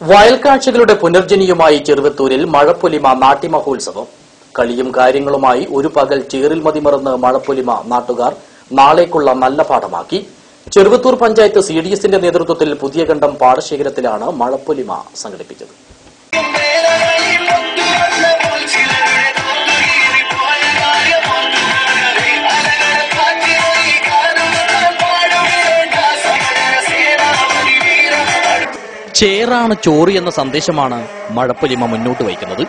വയൽക്കാഴ്ചകളുടെ പുനർജനിയുമായി ചെറുവത്തൂരിൽ മഴപ്പൊലിമ നാട്ടിമഹോത്സവം. കളിയും കാര്യങ്ങളുമായി ഒരു പകൽ ചേറിൽ മതിമറന്ന് മഴപ്പൊലിമ നാട്ടുകാർ നാളേക്കുള്ള നല്ല പാഠമാക്കി. ചെറുവത്തൂർ പഞ്ചായത്ത് സി ഡി എസിന്റെ നേതൃത്വത്തിൽ പുതിയ കണ്ടം പാടശേഖരത്തിലാണ് മഴപ്പൊലിമ സംഘടിപ്പിച്ചത്. ചേറാണ് ചോറ് എന്ന സന്ദേശമാണ് മഴപ്പൊലിമ മുന്നോട്ട് വയ്ക്കുന്നത്.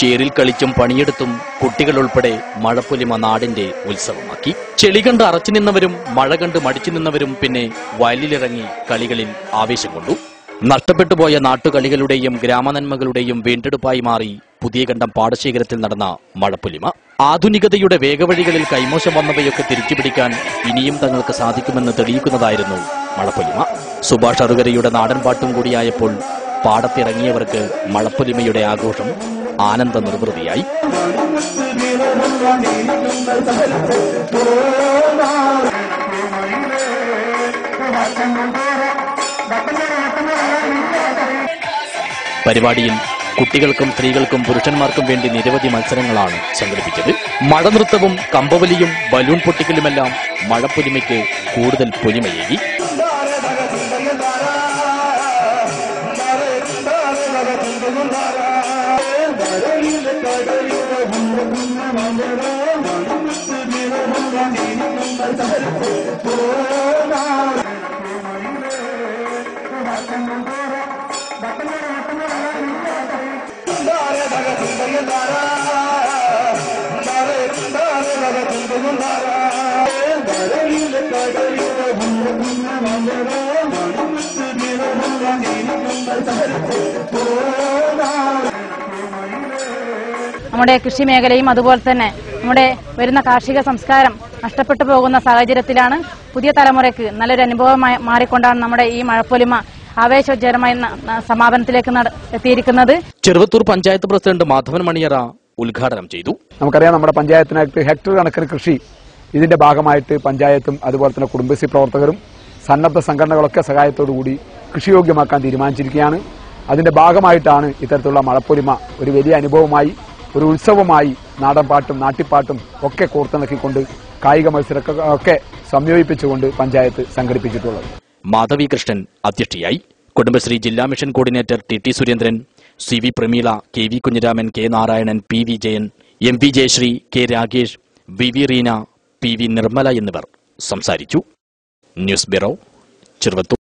ചേരിൽ കളിച്ചും പണിയെടുത്തും കുട്ടികൾ ഉൾപ്പെടെ മഴപ്പൊലിമ നാടിന്റെ ഉത്സവമാക്കി. ചെളി കണ്ട് അറച്ചു നിന്നവരും മഴ കണ്ട് മടിച്ചു നിന്നവരും പിന്നെ വയലിലിറങ്ങി കളികളിൽ ആവേശം കൊണ്ടു. നഷ്ടപ്പെട്ടു പോയ നാട്ടുകളികളുടെയും ഗ്രാമനന്മകളുടെയും വീണ്ടെടുപ്പായി മാറി പുതിയ കണ്ടം പാടശേഖരത്തിൽ നടന്ന മഴപ്പുലിമ. ആധുനികതയുടെ വേഗവഴികളിൽ കൈമോശം വന്നവയൊക്കെ തിരിച്ചുപിടിക്കാൻ ഇനിയും തങ്ങൾക്ക് സാധിക്കുമെന്ന് തെളിയിക്കുന്നതായിരുന്നു മഴപ്പൊലിമ. സുഭാഷ് അറുകരയുടെ നാടൻ പാട്ടും കൂടിയായപ്പോൾ പാടത്തിറങ്ങിയവർക്ക് മഴപ്പൊലിമയുടെ ആഘോഷം ആനന്ദ നിർവൃതിയായി പരിപാടിയിൽ കുട്ടികൾക്കും സ്ത്രീകൾക്കും പുരുഷന്മാർക്കും വേണ്ടി നിരവധി മത്സരങ്ങളാണ് സംഘടിപ്പിച്ചത് മഴ നൃത്തവും കമ്പവലിയും ബലൂൺ പൊട്ടിക്കലുമെല്ലാം മഴപ്പൊലിമയ്ക്ക് കൂടുതൽ പൊലിമയേകി നമ്മുടെ കൃഷി മേഖലയും അതുപോലെ തന്നെ നമ്മുടെ വരുന്ന കാർഷിക സംസ്കാരം നഷ്ടപ്പെട്ടു പോകുന്ന സാഹചര്യത്തിലാണ് പുതിയ തലമുറയ്ക്ക് നല്ലൊരു അനുഭവമായി മാറിക്കൊണ്ടാണ് നമ്മുടെ ഈ മഴപ്പൊലിമ ന- സമാപനത്തിലേക്ക് എത്തിയിരിക്കുന്നത് ചെറുവത്തൂർ പഞ്ചായത്ത് പ്രസിഡന്റ് മാധവൻ മണിയറ ഉദ്ഘാടനം ചെയ്തു. നമുക്കറിയാം നമ്മുടെ പഞ്ചായത്തിനകത്ത് ഹെക്ടർ കണക്കിന് കൃഷി ഇതിന്റെ ഭാഗമായിട്ട് പഞ്ചായത്തും അതുപോലെ തന്നെ കുടുംബശ്രീ പ്രവർത്തകരും സന്നദ്ധ സംഘടനകളൊക്കെ സഹായത്തോടു കൂടി കൃഷിയോഗ്യമാക്കാൻ തീരുമാനിച്ചിരിക്കുകയാണ്. അതിന്റെ ഭാഗമായിട്ടാണ് ഇത്തരത്തിലുള്ള മഴപ്പൊലിമ ഒരു വലിയ അനുഭവമായി ഒരു ഉത്സവമായി നാടൻപാട്ടും നാട്ടിപ്പാട്ടും ഒക്കെ കോർത്തിണക്കിക്കൊണ്ട് കായിക മത്സരമൊക്കെ സംയോജിപ്പിച്ചുകൊണ്ട് പഞ്ചായത്ത് സംഘടിപ്പിച്ചിട്ടുള്ളത്. മാധവി കൃഷ്ണൻ അധ്യക്ഷയായി. കുടുംബശ്രീ ജില്ലാ mission coordinator T T Surendran C V Prameela K V Kunhiraman K Narayanan P V Jayan M V Jayashree K Rakesh V V Reena P V Nirmala എന്നിവർ സംസാരിച്ചു. News bureau Cheruvathur.